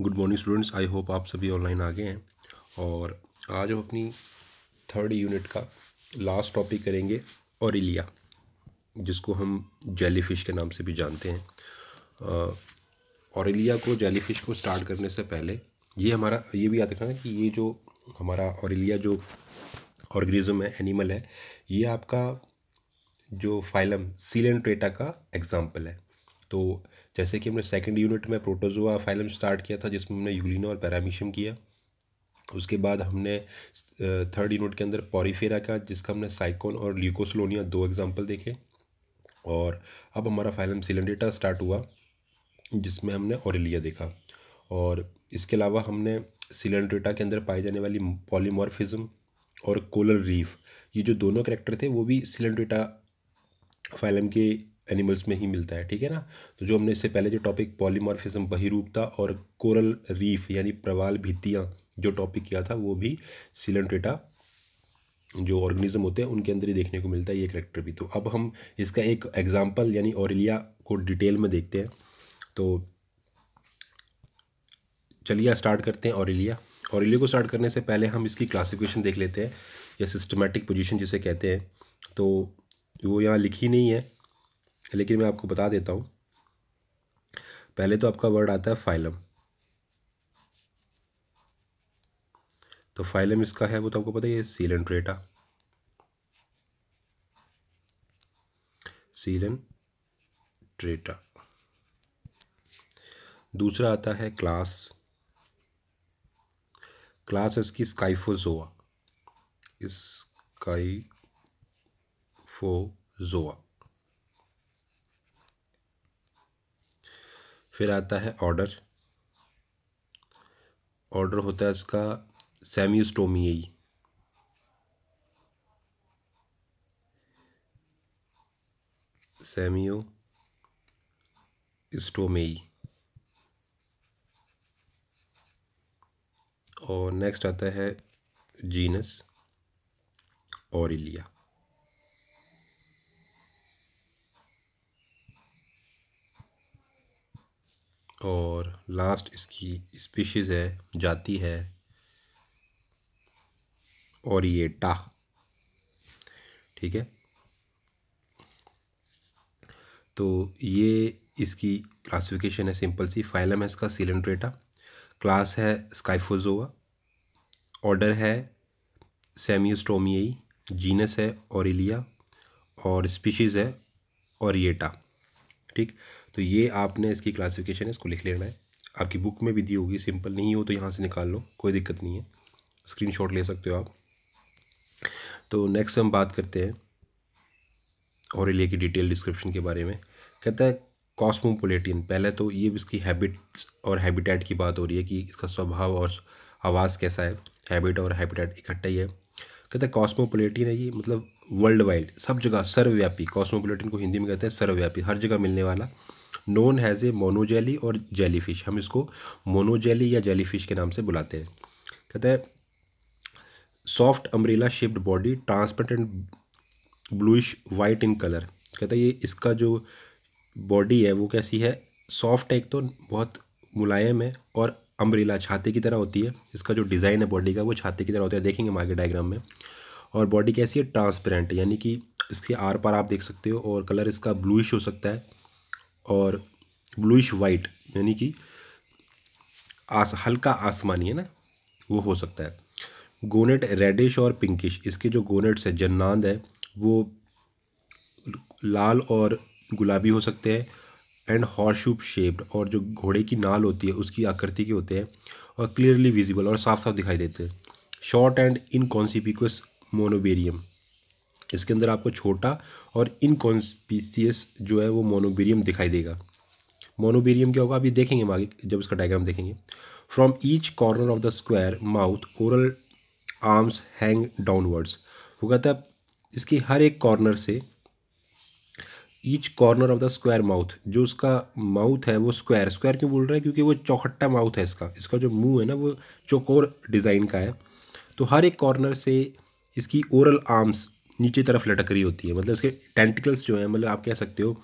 Good morning students I hope आप सभी online आ गए हैं। और आज हम अपनी थर्ड यूनिट का लास्ट टॉपिक करेंगे औरिलिया जिसको हम जेलीफिश के नाम से भी जानते हैं। औरिलिया को जेलीफिश को स्टार्ट करने से पहले, ये हमारा, ये भी याद रखना कि ये जो हमारा औरिलिया जो ऑर्गेनिज्म है एनिमल है, ये आपका जो फाइलम सीलेंट्रेटा का एग्ज़ाम्पल है। तो जैसे कि हमने सेकंड यूनिट में प्रोटोजोआ फाइलम स्टार्ट किया था, जिसमें हमने यूलिनो और पैरामीशियम किया। उसके बाद हमने थर्ड यूनिट के अंदर पॉरीफेरा का, जिसका हमने साइकोन और ल्यूकोसलोनिया दो एग्ज़ाम्पल देखे। और अब हमारा फाइलम सिलेंडेटा स्टार्ट हुआ, जिसमें हमने ओरेलिया देखा। और इसके अलावा हमने सिलेंड्रेटा के अंदर पाई जाने वाली पॉलीमॉर्फिज्म और कोलर रीफ, ये जो दोनों करेक्टर थे, वो भी सिलेंड्रेटा फाइलम के एनिमल्स में ही मिलता है, ठीक है ना? तो जो हमने इससे पहले जो टॉपिक पॉलीमॉर्फिज्म बहिरूपता और कोरल रीफ यानी प्रवाल भित्तियाँ जो टॉपिक किया था, वो भी सिलेंट्रेटा जो ऑर्गेनिज्म होते हैं, उनके अंदर ही देखने को मिलता है, ये करेक्टर भी। तो अब हम इसका एक एग्ज़ाम्पल यानी ऑरिलिया को डिटेल में देखते हैं। तो चलिए स्टार्ट करते हैं ऑरिलिया ऑरिलिया को स्टार्ट करने से पहले हम इसकी क्लासिफिकेशन देख लेते हैं, या सिस्टमेटिक पोजीशन जिसे कहते हैं। तो वो यहाँ लिखी नहीं है। लेकिन मैं आपको बता देता हूँ। पहले तो आपका वर्ड आता है फाइलम तो फाइलम इसका है, वो तो आपको पता है सीलन ट्रेटा सीलन ट्रेटा दूसरा आता है क्लास क्लास इसकी स्काइफोजोआ स्काइफोजोआ फिर आता है ऑर्डर ऑर्डर होता है इसका सेमियोस्टोमियई सेमियो स्टोमेई और नेक्स्ट आता है जीनस ऑरिलिया और लास्ट इसकी स्पीशीज़ है, जाति है ओरिएटा ठीक है? तो ये इसकी क्लासिफिकेशन है सिंपल सी। फाइलम है इसका सिलेंड्रेटा क्लास है स्काइफोजोआ ऑर्डर है सेमियोस्टोमियई जीनस है ओरिलिया और स्पीशीज़ है ओरिएटा ठीक? तो ये आपने इसकी क्लासिफिकेशन है इसको लिख लेना है। आपकी बुक में भी दी होगी सिंपल नहीं हो तो यहाँ से निकाल लो, कोई दिक्कत नहीं है। स्क्रीनशॉट ले सकते हो आप। तो नेक्स्ट हम बात करते हैं ऑरेलिया की डिटेल डिस्क्रिप्शन के बारे में। कहता है कॉस्मोपोलिटियन पहले तो ये इसकी हैबिट्स और हैबिटेट की बात हो रही है कि इसका स्वभाव और आवाज़ कैसा है। हैबिट और हैबिटेट इकट्ठा ही है। कहते हैं कॉस्मोपोलिटियन है ये मतलब वर्ल्ड वाइड सब जगह, सर्वव्यापी। कॉस्मोपोलिटियन को हिंदी में कहते हैं सर्वव्यापी, हर जगह मिलने वाला। नोन हैज़ ए मोनोजेली और जेलीफिश हम इसको मोनोजेली या जेलीफिश के नाम से बुलाते हैं। कहते हैं soft umbrella shaped body transparent bluish white in colour कहता है, ये इसका जो बॉडी है, वो कैसी है? सॉफ्ट एक तो बहुत मुलायम है और अम्ब्रेला छाते की तरह होती है। इसका जो डिज़ाइन है बॉडी का, वो छाते की तरह होता है। देखेंगे आगे डायग्राम में। और बॉडी कैसी है? ट्रांसपेरेंट यानी कि इसके आर पार आप देख सकते हो और कलर इसका ब्लूइश हो सकता है। और ब्लूइश वाइट यानी कि आस, हल्का आसमानी, है ना? वो हो सकता है। गोनेट रेडिश और पिंकिश इसके जो गोनेट्स है, जन्नांद है, वो लाल और गुलाबी हो सकते हैं एंड हॉर्शूप शेप्ड और जो घोड़े की नाल होती है, उसकी आकृति के होते हैं और क्लियरली विजिबल और साफ़ साफ़ दिखाई देते हैं। शॉर्ट एंड इनकॉन्सिपिक्वस मोनोबेरियम इसके अंदर आपको छोटा और इनकॉन्स्पीसियस जो है वो मोनोबेरियम दिखाई देगा। मोनोबेरियम क्या होगा? अभी देखेंगे आगे, जब इसका डायग्राम देखेंगे। From each corner of the square mouth oral arms hang downwards वो कहता है, इसकी हर एक कॉर्नर से each corner of the square mouth जो उसका माउथ है वो स्क्वायर स्क्वायर क्यों बोल रहा है? क्योंकि वो चौखट्टा माउथ है इसका। इसका जो मुँह है ना, वो चौकोर डिज़ाइन का है। तो हर एक कॉर्नर से इसकी ओरल आर्म्स नीचे तरफ़ लटक रही होती है। मतलब इसके टेंटिकल्स जो हैं मतलब आप कह सकते हो,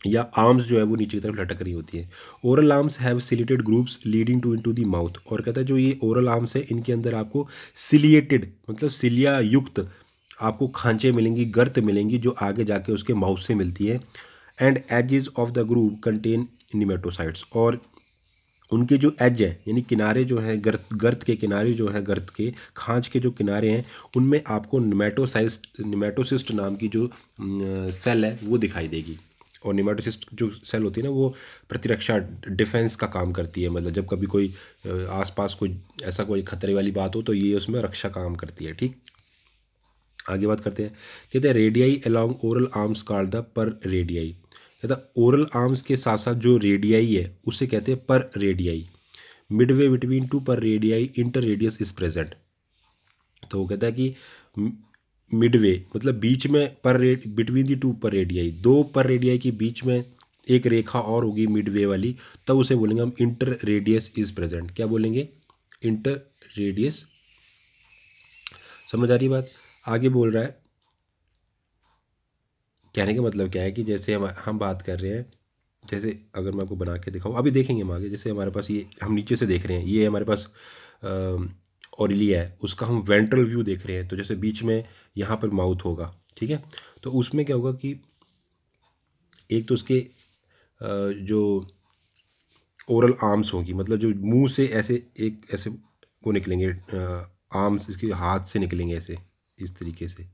या आर्म्स जो है, वो नीचे की तरफ़ लटक रही होती है। Oral arms have ciliated grooves leading to into the mouth और कहता है जो ये ओरल आर्म्स है, इनके अंदर आपको सिलिएटेड मतलब सिलिया युक्त आपको खांचे मिलेंगी, गर्त मिलेंगी, जो आगे जाके उसके माउथ से मिलती है। And edges of the groove contain nematocysts और उनके जो एज है, यानी किनारे जो है गर्त गर्त के किनारे जो है गर्त के खांच के जो किनारे हैं, उनमें आपको निमेटोसाइस्ट निमेटोसिस्ट नाम की जो सेल है, वो दिखाई देगी। और निमेटोसिस्ट जो सेल होती है ना, वो प्रतिरक्षा डिफेंस का काम करती है। मतलब जब कभी कोई आसपास कोई, ऐसा कोई खतरे वाली बात हो तो ये उसमें रक्षा काम करती है, ठीक? आगे बात करते हैं। कहते हैं radii along oral arms called the perradii कहता ओरल आर्म्स के साथ साथ जो रेडियाई है, उसे कहते हैं perradii midway between two perradii interradius is present तो वो कहता है कि मिडवे मतलब बीच में perradii between the two perradii दो पर रेडियाई के बीच में एक रेखा और होगी मिडवे वाली, तब उसे बोलेंगे हम इंटर रेडियस इज़ प्रेजेंट क्या बोलेंगे? इंटर रेडियस समझ आ रही बात? आगे बोल रहा है कहने का मतलब क्या है कि जैसे हम हम बात कर रहे हैं, जैसे अगर मैं आपको बना के दिखाऊँ, अभी देखेंगे हम आगे, जैसे हमारे पास ये, हम नीचे से देख रहे हैं, ये हमारे पास ऑरिलिया है, उसका हम वेंट्रल व्यू देख रहे हैं तो जैसे बीच में यहाँ पर माउथ होगा, ठीक है? तो उसमें क्या होगा कि एक तो उसके जो ओरल आर्म्स होंगी मतलब जो मुँह से ऐसे, एक ऐसे वो निकलेंगे आर्म्स इसके हाथ से निकलेंगे ऐसे, इस तरीके से।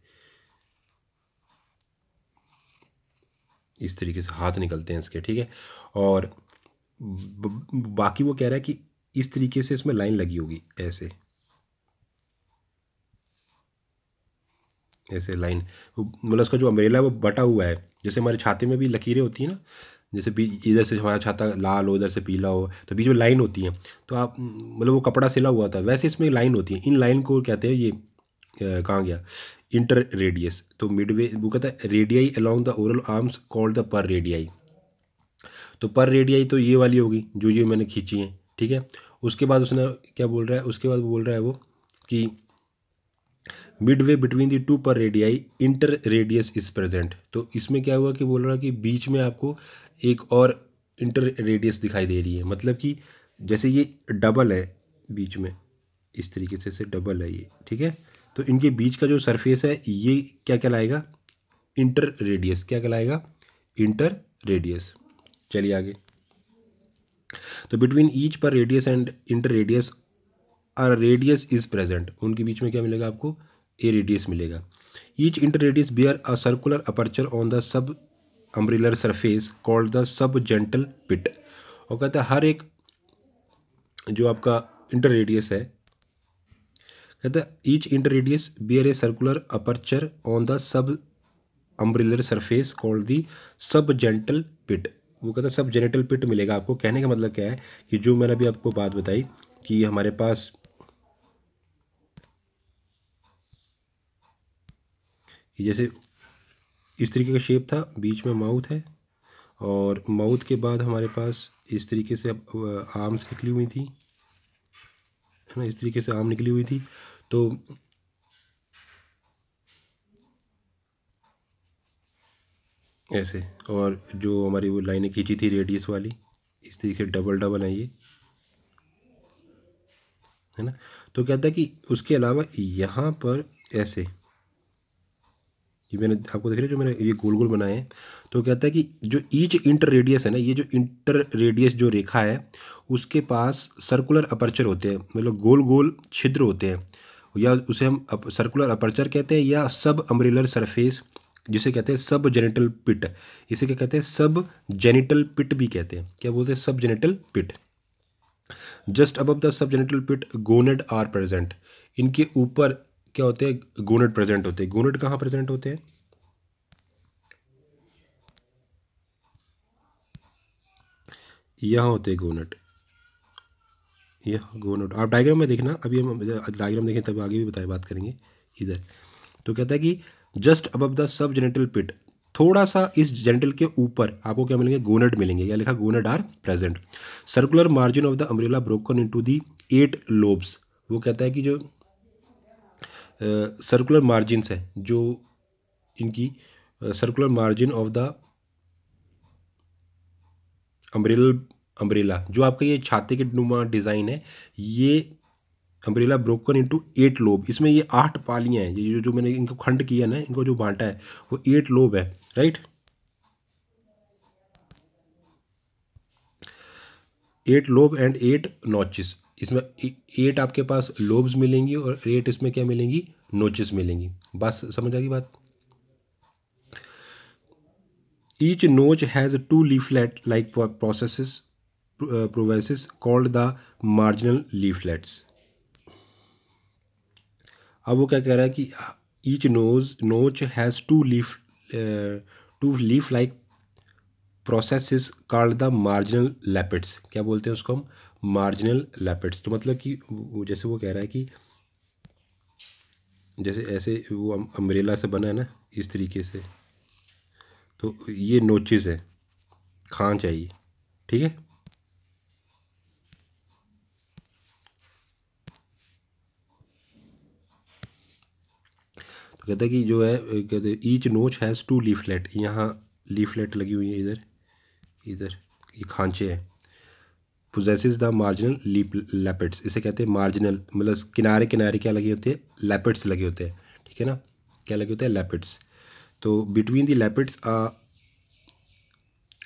इस तरीके से हाथ निकलते हैं इसके, ठीक है? और बाकी वो कह रहा है कि इस तरीके से इसमें लाइन लगी होगी, ऐसे। ऐसे लाइन। मतलब उसका जो अम्ब्रेला है वो बटा हुआ है। जैसे हमारे छाते में भी लकीरें होती हैं ना, जैसे इधर से हमारा छाता लाल हो, इधर से पीला हो तो बीच में लाइन होती है। तो आप मतलब वो कपड़ा सिला हुआ था, वैसे इसमें लाइन होती है। इन लाइन को कहते हैं ये कहाँ गया? इंटर रेडियस तो मिडवे वो कहता है radii along the oral arms called the perradii तो पर रेडियाई तो ये वाली होगी, जो ये मैंने खींची है, ठीक है? उसके बाद उसने क्या बोल रहा है? उसके बाद बोल रहा है वो कि midway between the two perradii interradius is present तो इसमें क्या हुआ कि बोल रहा है कि बीच में आपको एक और इंटर रेडियस दिखाई दे रही है। मतलब कि जैसे ये डबल है बीच में, इस तरीके से से डबल है ये, ठीक है? तो इनके बीच का जो सरफेस है, ये क्या कहलाएगा? इंटर रेडियस क्या कहलाएगा? इंटर रेडियस चलिए आगे। तो between each perradius and interradius adradius is present उनके बीच में क्या मिलेगा आपको? ए रेडियस मिलेगा। Each interradius bear a circular aperture on the subumbrellar surface called the subgenital pit और कहता है हर एक जो आपका इंटर रेडियस है है each interradius bear a circular aperture on the subumbrellar surface called the सब जेंटल पिट वो कहता है सब जेनेटल पिट मिलेगा आपको। कहने का मतलब क्या है कि जो मैंने अभी आपको बात बताई कि हमारे पास जैसे इस तरीके का शेप था, बीच में माउथ है और माउथ के बाद हमारे पास इस तरीके से आर्म्स निकली हुई थी। है ना? इस तरीके से आर्म निकली हुई थी। तो ऐसे, और जो हमारी वो लाइनें खींची थी रेडियस वाली, इस तरीके डबल डबल है ये। है ना? तो कहता है कि उसके अलावा यहाँ पर ऐसे, ये मैंने आपको देख रहे जो मैंने ये गोल गोल बनाए हैं तो कहता है कि जो ईच इंटर रेडियस है ना, ये जो इंटर रेडियस जो रेखा है, उसके पास सर्कुलर अपर्चर होते हैं मतलब गोल गोल छिद्र होते हैं। या उसे हम सर्कुलर अपर्चर कहते हैं या सब अम्ब्रेलर सरफेस जिसे कहते हैं सब जेनिटल पिट इसे क्या कहते हैं? सब जेनिटल पिट भी कहते हैं। क्या बोलते हैं? Subgenital pit just above the subgenital pit gonad are present इनके ऊपर क्या होते हैं? गोनेड प्रेजेंट होते हैं। गोनेड कहाँ प्रेजेंट होते हैं? यहाँ होते हैं गोनेड यह गो नोट आप डायग्राम में देखना अभी हम डायग्राम देखें तब आगे भी बताए बात करेंगे इधर। तो कहता है कि just above the sub genital pit थोड़ा सा इस जेनेटल के ऊपर आपको क्या मिलेंगे? गोनेड मिलेंगे। या लिखा gonad are present circular margin of the umbrella broken into the eight lobes वो कहता है कि जो सर्कुलर uh, मार्जिनस है जो इनकी circular margin of the umbrella umbrella जो आपका ये छाते के नुमा डिज़ाइन है, ये umbrella broken into eight lobe इसमें ये आठ पालियाँ हैं, ये जो जो मैंने इनको खंड किया ना, इनको जो बांटा है, वो एट लोब है right eight lobe and eight notches इसमें एट आपके पास लोब्स मिलेंगी और एट इसमें क्या मिलेंगी? नोचेस मिलेंगी. बस, समझ आ गई बात? Each notch has two leaflet like process process called the marginal leaflets. अब वो क्या कह रहा है कि each nose notch has two leaf two leaf like process is called the marginal lappets क्या बोलते हैं उसको हम? मार्जिनल लैपिड्स तो मतलब कि जैसे वो कह रहा है कि जैसे ऐसे वो अम्ब्रेला से बना है ना, इस तरीके से। तो ये नोचिस है। खान चाहिए। ठीक है? तो कहता है कि जो है कहते हैं each notch has two leaflet यहाँ लीफलेट लगी हुई है इधर इधर, ये खांचे हैं। Possesses the marginal leap lappets इसे कहते हैं मार्जिनल मतलब किनारे किनारे क्या लगे होते हैं? लेपिड्स लगे होते हैं, ठीक है ना? क्या लगे होते हैं? लेपिड्स तो between the lappets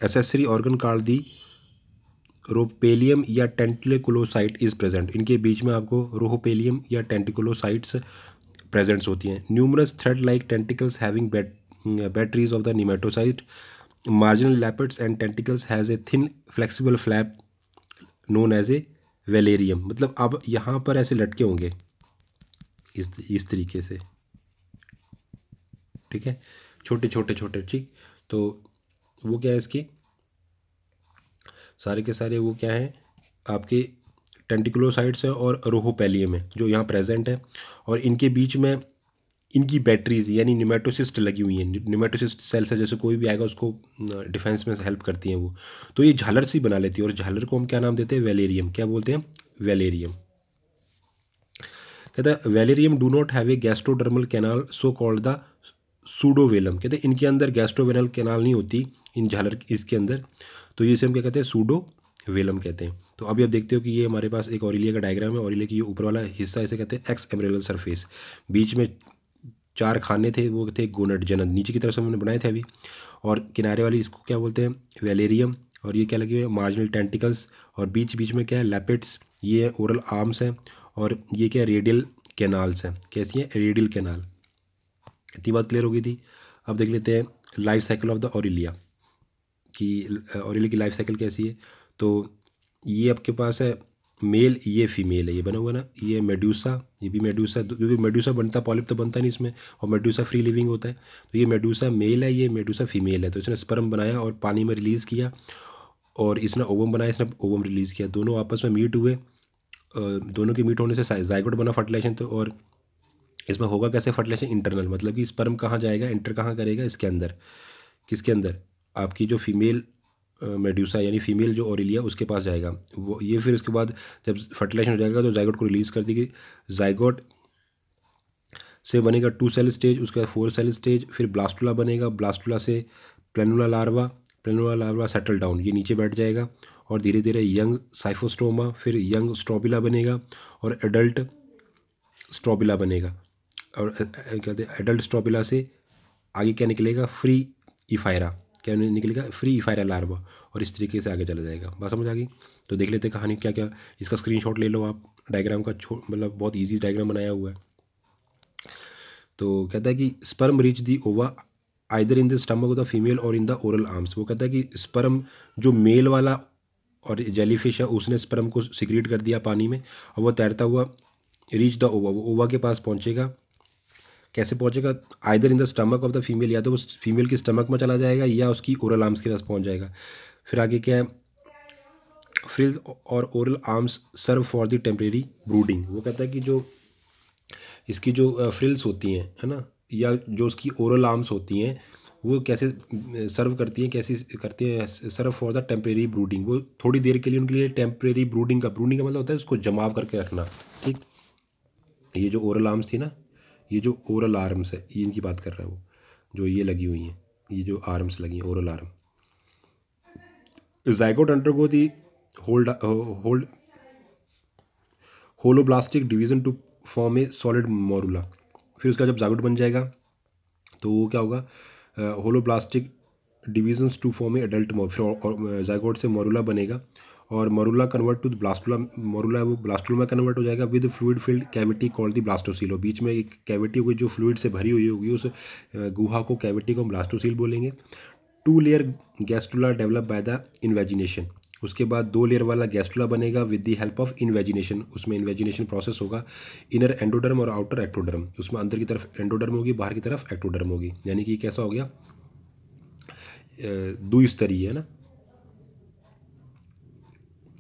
accessory organ called the rhopalium या टेंटिकुलोसाइट इज़ प्रेजेंट इनके बीच में आपको रोहोपेलियम या टेंटिकुलोसाइट्स प्रेजेंट्स होती हैं। Numerous thread like tentacles having batteries of the nematocyst marginal lappets and tentacles has a thin flexible flap known as a velarium मतलब अब यहाँ पर ऐसे लटके होंगे इस इस तरीके से। ठीक है? छोटे छोटे छोटे, ठीक? तो वो क्या है इसकी? सारे के सारे वो क्या हैं? आपके टेंटिकुलोसाइड्स है और रोहोपेलियम है, जो यहाँ प्रेजेंट है। और इनके बीच में इनकी बैटरीज, यानी निमेटोसिस्ट लगी हुई हैं। निमेटोसिस्ट सेल्स है जैसे कोई भी आएगा, उसको डिफेंस में हेल्प करती हैं वो। तो ये झालर सी बना लेती है, और झालर को हम क्या नाम देते हैं? वेलेरियम। क्या बोलते हैं? वेलेरियम। कहते हैं, velarium do not have a gastrodermal canal, so called the pseudovelum. कहते हैं, इनके अंदर गैस्ट्रोवेनल कैनाल नहीं होती, इन झालर, इसके अंदर। तो ये हम क्या कहते हैं? सूडो वेलम कहते हैं। तो अभी आप देखते हो कि ये हमारे पास एक ऑरिलिया का डायग्राम है। ऑरिलिया की ये ऊपर वाला हिस्सा इसे कहते हैं एक्स एमरेल सरफेस बीच में चार खाने थे, वो थे गोनट जनन नीचे की तरफ़ से हमने बनाए थे अभी। और किनारे वाली इसको क्या बोलते हैं? वेलेरियम और ये क्या लगे हुए मार्जिनल टेंटिकल्स और बीच बीच में क्या है? लेपिड्स ये ओरल आर्म्स हैं। और ये क्या रेडियल कैनाल्स हैं। कैसी हैं? रेडियल कैनाल इतनी बात क्लियर हो गई थी। अब देख लेते हैं life cycle of the Aurelia कि ऑरिलिया की लाइफ साइकिल कैसी है? तो ये आपके पास है मेल ये फीमेल है, ये बना हुआ ना, ये मेड्यूसा ये भी मेड्यूसा क्योंकि मेड्यूसा बनता पॉलिप तो बनता नहीं इसमें, और मेड्यूसा फ्री लिविंग होता है। तो ये मेड्यूसा मेल है, ये मेड्यूसा फीमेल है तो इसने स्पर्म बनाया और पानी में रिलीज़ किया, और इसने ओवम बनाया, इसने ओवम रिलीज़ किया। दोनों आपस में मीट हुए दोनों के मीट होने से जायगोट बना फर्टिलाइजेशन तो और इसमें होगा कैसे फर्टिलाइजेशन इंटरनल मतलब कि स्पर्म कहाँ जाएगा इंटर कहाँ करेगा? इसके अंदर। किसके अंदर? आपकी जो फीमेल मेड्यूसा यानी फीमेल जो ओरिलिया उसके पास जाएगा। वो, ये फिर उसके बाद जब फर्टिलाइजेशन हो जाएगा तो जाइगोट को रिलीज़ कर देगी जाइगोट से बनेगा टू सेल स्टेज, उसके बाद फोर सेल स्टेज, फिर ब्लास्टुला बनेगा। ब्लास्टुला से planula larva planula larva settle down, ये नीचे बैठ जाएगा और धीरे धीरे यंग साइफोस्टोमा फिर यंग स्ट्रोबिला बनेगा और एडल्ट स्ट्रोबिला बनेगा। और कहते हैं, एडल्ट स्ट्रोबिला से आगे क्या निकलेगा? Free ephyra. क्या निकलेगा? फ्री फायर लार्वा और इस तरीके से आगे चला जाएगा। बात समझ आ गई? तो देख लेते कहानी क्या क्या इसका स्क्रीनशॉट ले लो आप। डायग्राम का छो मतलब बहुत इजी डायग्राम बनाया हुआ है। तो कहता है कि sperm reach the ova either in the stomach of the female और इन द ओरल आर्म्स वो कहता है कि स्पर्म जो मेल वाला और जेलीफिश है, उसने स्पर्म को सिक्रीट कर दिया पानी में और वो तैरता हुआ रीच द ओवा वो ओवा के पास पहुंचेगा। कैसे पहुंचेगा? Either in the stomach of the female या तो उस फीमेल के स्टमक में चला जाएगा, या उसकी ओरल आर्म्स के पास पहुँच जाएगा। फिर आगे क्या है? फ्रिल और oral arms serve for the temporary brooding वो कहता है कि जो इसकी जो फ्रिल्स होती हैं, है ना, या जो उसकी ओरल आर्म्स होती हैं, वो कैसे सर्व करती हैं, कैसे करती हैं serve for the temporary brooding वो थोड़ी देर के लिए उनके लिए टेम्प्रेरी ब्रूडिंग का ब्रूडिंग का मतलब होता है उसको जमाव करके रखना। ठीक? ये जो ओरल आर्म्स थी ना ये जो ओरल आर्म्स है, ये इनकी बात कर रहा है वो, जो ये लगी हुई हैं, ये जो आर्म्स लगी हैं oral arm zygote undergo the hold hold holoblastic division to form a solid morula फिर उसका जब जागुट बन जाएगा तो वो क्या होगा? Holoblastic divisions to form a adult फिर जाइगोट से मोरूला बनेगा। और morula convert to blastula morula वो ब्लास्टुला में कन्वर्ट हो जाएगा with fluid filled cavity called the blastocoel बीच में एक कैविटी होगी जो फ्लूड से भरी हुई होगी, उस गुहा को कैविटी को हम ब्लास्टोसील बोलेंगे। Two layer gastrula develop by the invagination उसके बाद दो लेयर वाला गैस्टुला बनेगा with the help of invagination उसमें इन्वेजिनेशन प्रोसेस होगा इनर एंडोडर्म और आउटर एक्टोडर्म उसमें अंदर की तरफ़ एंडोडर्म होगी, बाहर की तरफ़ एक्टोडर्म होगी। यानी कि कैसा हो गया? दो स्तरीय है ना?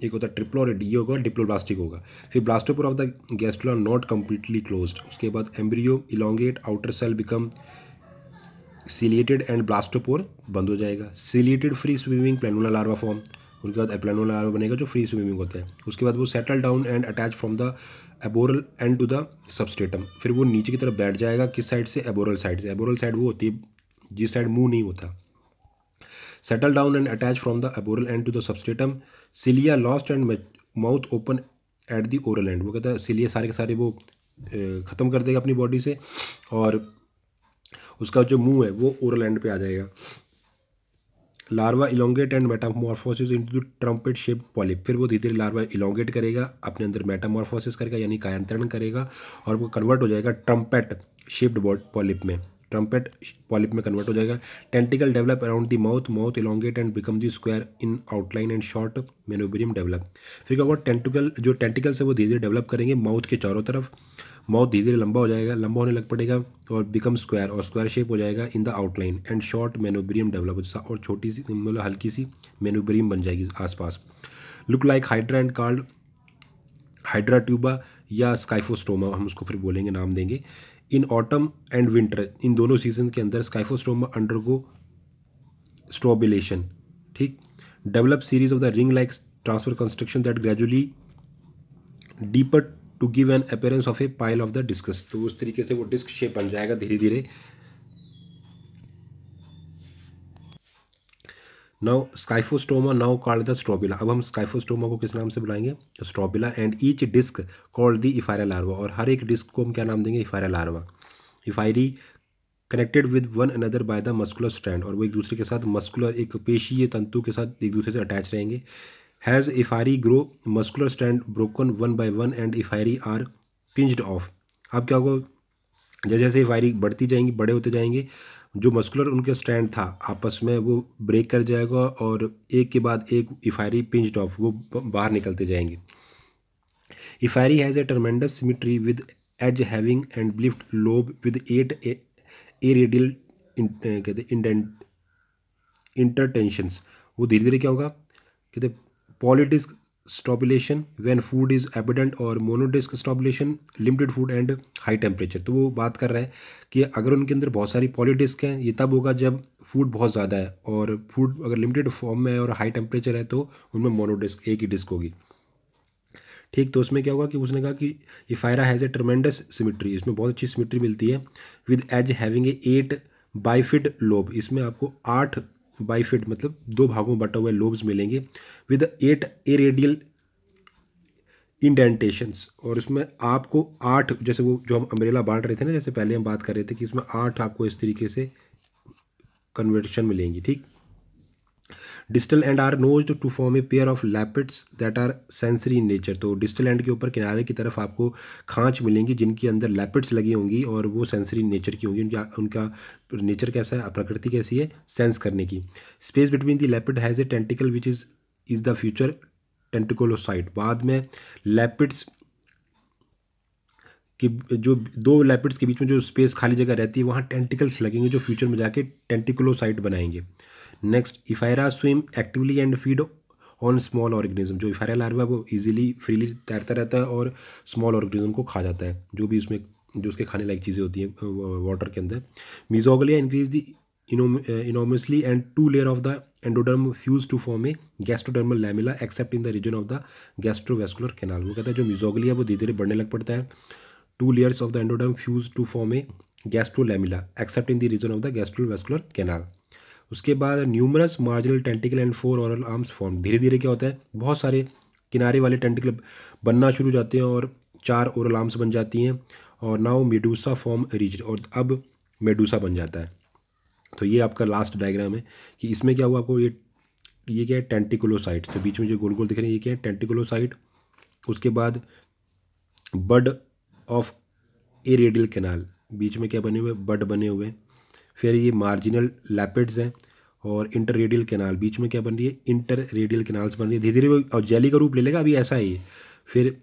एक होता है ट्रिप्लो और डी होगा डिप्लोब्लास्टिक होगा। फिर blastopore of the gastrula not completely close उसके बाद embryo, elongate, outer cell become ciliated and blastopore बंद हो जाएगा। Ciliated free swimming planula larva form. उनके बाद एप्लानोला लार्वा बनेगा जो फ्री स्विमिंग होता है। उसके बाद वो settle down and attach from the aboral end to the substratum. फिर वो नीचे की तरफ़ बैठ जाएगा, किस साइड से? एबोरल साइड से। एबोरल साइड वो होती है, जिस साइड मुँह नहीं होता। Settle down and attach from the aboral end to the substratum. Cilia lost and mouth open at the oral end. वो कहता है, cilia सारे के सारे वो ख़त्म कर देगा अपनी बॉडी से, और उसका जो मुँह है, वो ओरल एंड पे आ जाएगा। Larva elongate and metamorphosis into trumpet shape polyp फिर वो धीरे धीरे लार्वा इलोंगेट करेगा, अपने अंदर मेटामॉर्फोसिस करेगा, यानी कायांतरण करेगा, और वो कन्वर्ट हो जाएगा ट्रम्पेट शेप्ड पॉलिप में। ट्रम्पेट पॉलिप में कन्वर्ट हो जाएगा। Tentacle develop around the mouth mouth elongate and become the square in outline and short manubrium develop फिर क्या होगा टेंटिकल जो टेंटिकल्स है वो धीरे धीरे डेवलप करेंगे माउथ के चारों तरफ़। माउथ धीरे धीरे लंबा हो जाएगा, लंबा होने लग पड़ेगा और बिकम स्क्वायर और स्क्वायर शेप हो जाएगा in the outline and short manubrium develop और छोटी सी मतलब हल्की सी मेनोब्रियम बन जाएगी आसपास। Look like hydra and called hydra tuba या स्काइफोस्टोमा हम उसको फिर बोलेंगे, नाम देंगे। इन ऑटम एंड विंटर इन दोनों सीज़न के अंदर स्काइफोस्ट्रोमा अंडरगो स्ट्रोबिलेशन ठीक? Develop series of the ring like transfer construction that gradually deeper to give an appearance of a pile of the discus तो उस तरीके से वो डिस्क शेप बन जाएगा धीरे धीरे now scyphistoma now called the strobila अब हम स्काइफोस्टोमा को किस नाम से बुलाएँगे? Strobila and each disc called the ephyra larva और हर एक डिस्क को हम क्या नाम देंगे? Ephyra larva ephyrae connected with one another by the muscular strand और वो एक दूसरे के साथ मस्कुलर एक पेशीय तंतु के साथ एक दूसरे से अटैच रहेंगे। Has ephyrae grow muscular strand broken one by one and ephyrae are pinched off अब क्या होगा? जैसे जैसे इफायरी बढ़ती जाएँगी, बड़े होते जाएँगे जो मस्कुलर उनके स्टैंड था, आपस में वो ब्रेक कर जाएगा और एक के बाद एक इफायरी पिंच ऑफ़ वो बाहर निकलते जाएँगे। Ephyrae has a tremendous symmetry with edge having and bifid lobe with eight a radial कहते इंटरटेंशंस वो धीरे धीरे क्या होगा? कहते polydisc strobilation when food is abundant और monodisc strobilation limited food and high temperature तो वो बात कर रहा है कि अगर उनके अंदर बहुत सारी पॉलीडिस्क हैं, ये तब होगा जब फ़ूड बहुत ज़्यादा है और फ़ूड अगर लिमिटेड फॉर्म में है और हाई टेम्परेचर है तो उनमें मोनोडिस्क एक ही डिस्क होगी। ठीक तो उसमें क्या होगा कि उसने कहा कि ये ephyra has a tremendous symmetry इसमें बहुत अच्छी सिमिट्री मिलती है with edge having a eight bifid lobe इसमें आपको आठ बाई फिट मतलब दो भागों में बटा हुए लोब्स मिलेंगे with eight a radial indentations और इसमें आपको आठ, जैसे वो जो हम अम्ब्रेला बांट रहे थे ना, जैसे पहले हम बात कर रहे थे कि इसमें आठ आपको इस तरीके से कन्वर्टेशन मिलेंगी, ठीक? Distal end are notched to form a pair of lappets that are sensory in nature तो डिस्टल एंड के ऊपर किनारे की तरफ़ आपको खांच मिलेंगी जिनके अंदर लैपिड्स लगी होंगी और वो सेंसरी नेचर की होंगी। उनका उनका नेचर कैसा है, प्रकृति कैसी है सेंस करने की। Space between the lappet has a tentacle which is is the future tentaculocyst बाद में लैपिड्स कि, जो दो लैपिड्स के बीच में जो स्पेस खाली जगह रहती है, वहाँ टेंटिकल्स लगेंगे जो फ्यूचर में जाके टेंटिकुलोसाइट बनाएँगे। Next ephyra swim actively and feed on small organism जो इफायरा लार्वा वो इजीली फ्रीली तैरता रहता है और स्मॉल ऑर्गेनिज्म को खा जाता है। जो भी उसमें, जो उसके खाने लायक चीज़ें होती हैं वाटर के अंदर। Mesoglea increase the enormously and two layer of the endoderm fuse to form a gastrodermal lamella except in the region of the gastrovascular canal वो कहता है जो मिजोगलिया वो धीरे धीरे बढ़ने लग पड़ता है। Two layers of the endoderm fuse to form a gastrolamella except in the region of the gastrovascular canal उसके बाद numerous marginal tentacle and four oral arms form धीरे धीरे क्या होता है? बहुत सारे किनारे वाले टेंटिकल बनना शुरू हो जाते हैं और चार ओरल आर्म्स बन जाती हैं और नाउ मेडूसा फॉर्म रीच और अब मेडूसा बन जाता है। तो ये आपका लास्ट डायग्राम है कि इसमें क्या हुआ आपको? ये ये क्या है? टेंटिकुलोसाइट तो बीच में जो गोल गोल दिख रहे हैं, ये क्या है? टेंटिकुलोसाइट उसके बाद bud off a radial canal बीच में क्या बने हुए बड बने हुए फिर ये मार्जिनल लैपिड्स हैं और इंटर रेडियल कैनाल बीच में क्या बन रही है? इंटर रेडियल कैनाल्स बन रही है। धीरे धीरे और जेली का रूप ले लेगा? अभी ऐसा ही है। फिर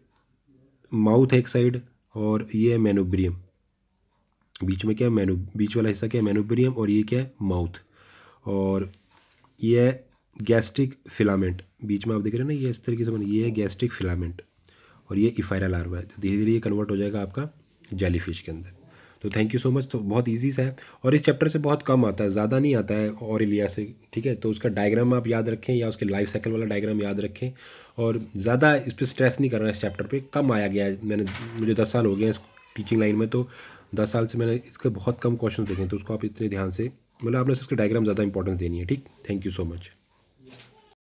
माउथ एक साइड और ये है मैनोब्रियम बीच में क्या है? मैनो बीच वाला हिस्सा क्या है? मैनोब्रियम और ये क्या है? माउथ और ये है गैस्ट्रिक फिलामेंट बीच में आप देख रहे हैं ना, ये इस तरीके से बना ये है गैस्ट्रिक फिलामेंट और ये इफायरा लार्वा है। तो धीरे धीरे ये कन्वर्ट हो जाएगा आपका जेली फ़िश के अंदर। तो थैंक यू सो मच तो बहुत ईजी सा है। और इस चैप्टर से बहुत कम आता है, ज़्यादा नहीं आता है और एलिया से, ठीक है? तो उसका डायग्राम आप याद रखें या उसके लाइफ साइकिल वाला डायग्राम याद रखें। और ज़्यादा इस पर स्ट्रेस नहीं करना इस चैप्टर पर कम आया गया है। मैंने, मुझे दस साल हो गए इस टीचिंग लाइन में तो दस साल से मैंने इसके बहुत कम क्वेश्चन देखे तो उसको आप इतने ध्यान से मतलब आपने उसके डायग्राम ज़्यादा इंपॉर्टेंस देनी है, ठीक? Thank you so much